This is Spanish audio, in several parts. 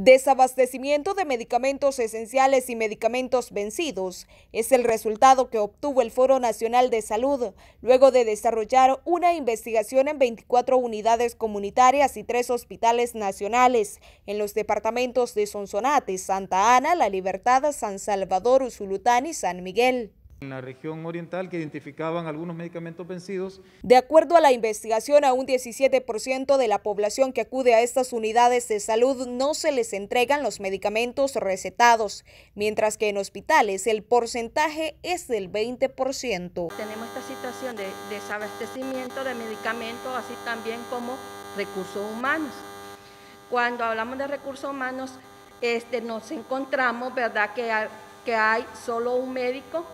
Desabastecimiento de medicamentos esenciales y medicamentos vencidos es el resultado que obtuvo el Foro Nacional de Salud luego de desarrollar una investigación en 24 unidades comunitarias y tres hospitales nacionales. En los departamentos de Sonsonate, Santa Ana, La Libertad, San Salvador, Usulután y San Miguel en la región oriental que identificaban algunos medicamentos vencidos. De acuerdo a la investigación, a un 17% de la población que acude a estas unidades de salud no se les entregan los medicamentos recetados, mientras que en hospitales el porcentaje es del 20%. Tenemos esta situación de desabastecimiento de medicamentos, así también como recursos humanos. Cuando hablamos de recursos humanos, este, nos encontramos, ¿verdad?, que que hay solo un médico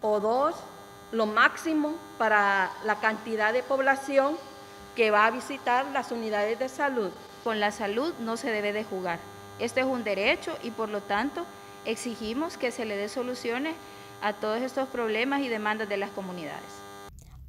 o dos, lo máximo para la cantidad de población que va a visitar las unidades de salud. Con la salud no se debe de jugar. Esto es un derecho y por lo tanto exigimos que se le dé soluciones a todos estos problemas y demandas de las comunidades.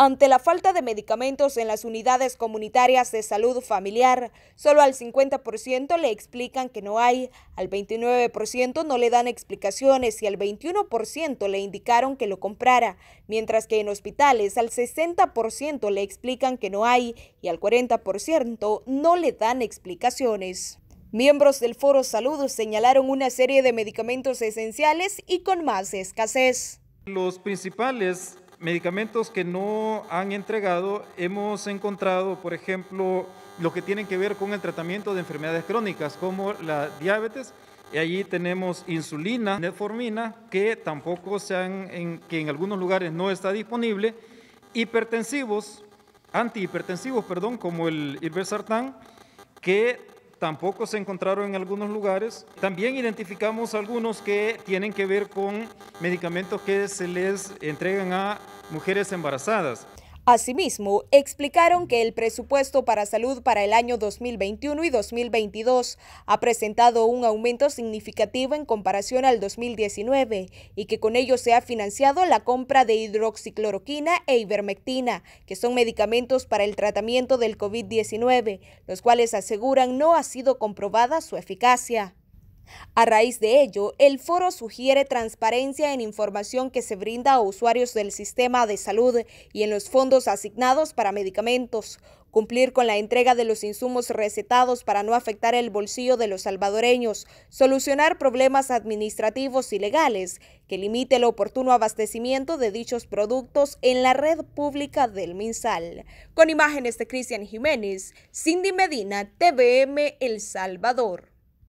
Ante la falta de medicamentos en las unidades comunitarias de salud familiar, solo al 50% le explican que no hay, al 29% no le dan explicaciones y al 21% le indicaron que lo comprara, mientras que en hospitales al 60% le explican que no hay y al 40% no le dan explicaciones. Miembros del Foro Salud señalaron una serie de medicamentos esenciales y con más escasez. Los principales medicamentos que no han entregado, hemos encontrado, por ejemplo, lo que tienen que ver con el tratamiento de enfermedades crónicas, como la diabetes. Y allí tenemos insulina, metformina, que tampoco se han, en, que en algunos lugares no está disponible, hipertensivos, antihipertensivos, perdón, como el irbesartán, que tampoco se encontraron en algunos lugares. También identificamos algunos que tienen que ver con medicamentos que se les entregan a mujeres embarazadas. Asimismo, explicaron que el presupuesto para salud para el año 2021 y 2022 ha presentado un aumento significativo en comparación al 2019 y que con ello se ha financiado la compra de hidroxicloroquina e ivermectina, que son medicamentos para el tratamiento del COVID-19, los cuales aseguran no ha sido comprobada su eficacia. A raíz de ello, el foro sugiere transparencia en información que se brinda a usuarios del sistema de salud y en los fondos asignados para medicamentos, cumplir con la entrega de los insumos recetados para no afectar el bolsillo de los salvadoreños, solucionar problemas administrativos y legales que limite el oportuno abastecimiento de dichos productos en la red pública del MinSal. Con imágenes de Cristian Jiménez, Cindy Medina, TVM El Salvador.